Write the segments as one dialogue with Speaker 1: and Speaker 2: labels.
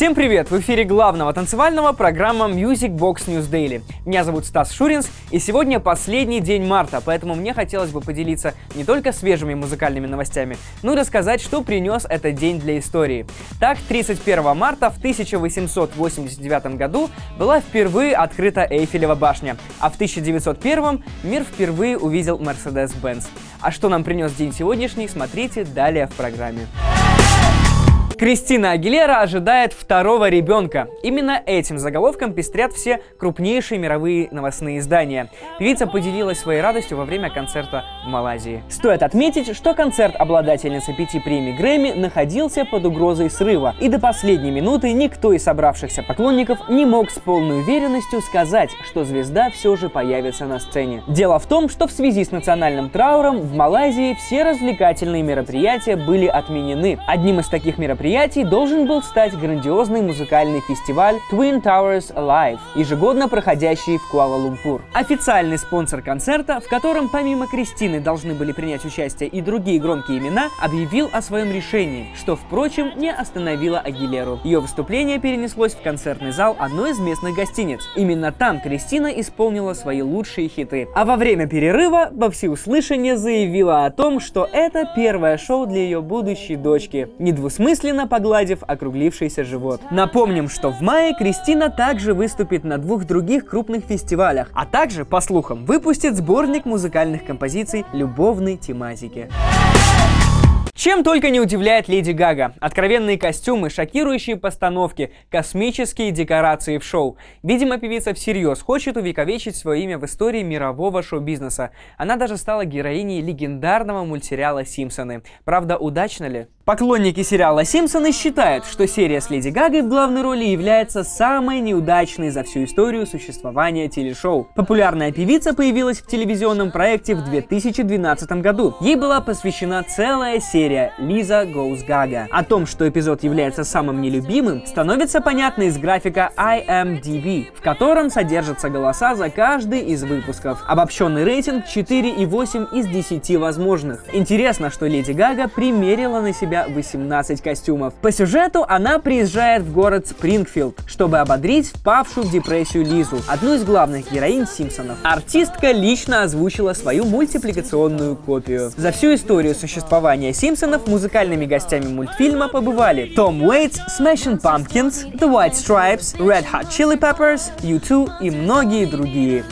Speaker 1: Всем привет! В эфире главного танцевального программа Music Box News Daily. Меня зовут Стас Шуринс, и сегодня последний день марта, поэтому мне хотелось бы поделиться не только свежими музыкальными новостями, но и рассказать, что принес этот день для истории. Так, 31 марта в 1889 году была впервые открыта Эйфелева башня, а в 1901 мир впервые увидел Mercedes-Benz. А что нам принес день сегодняшний, смотрите далее в программе. Кристина Агилера ожидает второго ребенка. Именно этим заголовком пестрят все крупнейшие мировые новостные издания. Певица поделилась своей радостью во время концерта в Малайзии. Стоит отметить, что концерт обладательницы пяти премий Грэмми находился под угрозой срыва, и до последней минуты никто из собравшихся поклонников не мог с полной уверенностью сказать, что звезда все же появится на сцене. Дело в том, что в связи с национальным трауром в Малайзии все развлекательные мероприятия были отменены. Одним из таких мероприятий мероприятий должен был стать грандиозный музыкальный фестиваль Twin Towers Alive, ежегодно проходящий в Куала-Лумпур. Официальный спонсор концерта, в котором помимо Кристины должны были принять участие и другие громкие имена, объявил о своем решении, что, впрочем, не остановило Агилеру. Ее выступление перенеслось в концертный зал одной из местных гостиниц. Именно там Кристина исполнила свои лучшие хиты. А во время перерыва во всеуслышание заявила о том, что это первое шоу для ее будущей дочки. Недвусмысленно нежно погладив округлившийся живот. Напомним, что в мае Кристина также выступит на двух других крупных фестивалях, а также, по слухам, выпустит сборник музыкальных композиций любовной тематики. Чем только не удивляет Леди Гага. Откровенные костюмы, шокирующие постановки, космические декорации в шоу. Видимо, певица всерьез хочет увековечить свое имя в истории мирового шоу-бизнеса. Она даже стала героиней легендарного мультсериала «Симпсоны». Правда, удачно ли? Поклонники сериала «Симпсоны» считают, что серия с Леди Гагой в главной роли является самой неудачной за всю историю существования телешоу. Популярная певица появилась в телевизионном проекте в 2012 году. Ей была посвящена целая серия «Лиза Goes Gaga». О том, что эпизод является самым нелюбимым, становится понятно из графика IMDb, в котором содержатся голоса за каждый из выпусков. Обобщенный рейтинг 4,8 из 10 возможных. Интересно, что Леди Гага примерила на себя 18 костюмов. По сюжету она приезжает в город Спрингфилд, чтобы ободрить впавшую в депрессию Лизу, одну из главных героинь Симпсонов. Артистка лично озвучила свою мультипликационную копию. За всю историю существования Симпсонов музыкальными гостями мультфильма побывали Том Уэйтс, Smashing Pumpkins, The White Stripes, Red Hot Chili Peppers, U2 и многие другие.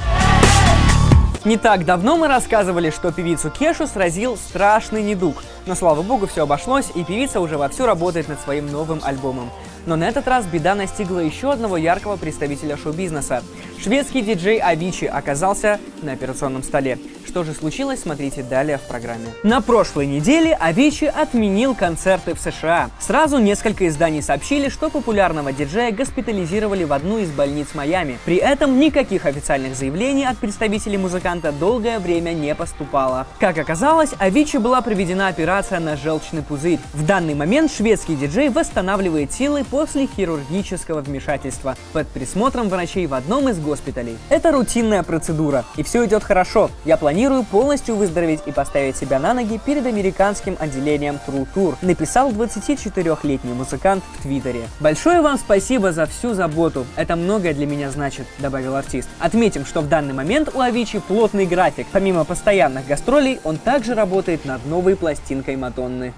Speaker 1: Не так давно мы рассказывали, что певицу Кешу сразил страшный недуг. Но слава богу, все обошлось, и певица уже вовсю работает над своим новым альбомом. Но на этот раз беда настигла еще одного яркого представителя шоу-бизнеса. Шведский диджей Авичи оказался на операционном столе. Что же случилось, смотрите далее в программе. На прошлой неделе Авичи отменил концерты в США. Сразу несколько изданий сообщили, что популярного диджея госпитализировали в одну из больниц Майами. При этом никаких официальных заявлений от представителей музыканта долгое время не поступало. Как оказалось, Авичи была проведена операция на желчный пузырь. В данный момент шведский диджей восстанавливает силы после хирургического вмешательства под присмотром врачей в одном из госпиталей. Это рутинная процедура, и все идет хорошо. Я планирую полностью выздороветь и поставить себя на ноги перед американским отделением True Tour, написал 24-летний музыкант в Твиттере. Большое вам спасибо за всю заботу, это многое для меня значит, добавил артист. Отметим, что в данный момент у Авичи плотный график. Помимо постоянных гастролей, он также работает над новой пластинкой Мадонны.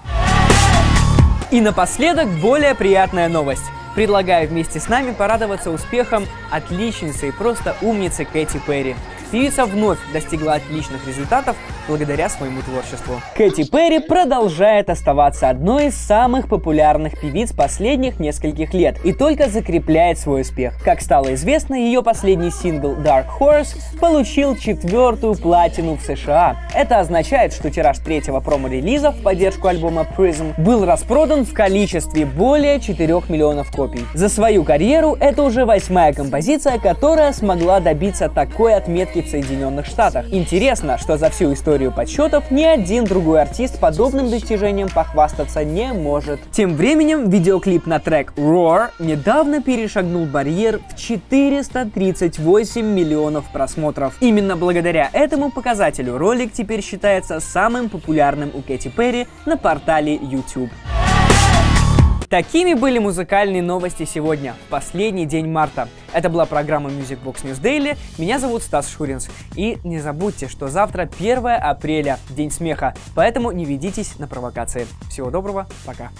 Speaker 1: И напоследок более приятная новость. Предлагаю вместе с нами порадоваться успехом отличницы и просто умницы Кэти Перри. Певица вновь достигла отличных результатов благодаря своему творчеству. Кэти Перри продолжает оставаться одной из самых популярных певиц последних нескольких лет и только закрепляет свой успех. Как стало известно, ее последний сингл Dark Horse получил четвертую платину в США. Это означает, что тираж третьего промо-релиза в поддержку альбома Prism был распродан в количестве более 4 миллионов копий. За свою карьеру это уже восьмая композиция, которая смогла добиться такой отметки в Соединенных Штатах. Интересно, что за всю историю подсчетов ни один другой артист подобным достижением похвастаться не может. Тем временем видеоклип на трек Roar недавно перешагнул барьер в 438 миллионов просмотров. Именно благодаря этому показателю ролик теперь считается самым популярным у Кэти Перри на портале YouTube. Такими были музыкальные новости сегодня, последний день марта. Это была программа Music Box News Daily. Меня зовут Стас Шуринс. И не забудьте, что завтра 1 апреля, День смеха. Поэтому не ведитесь на провокации. Всего доброго, пока.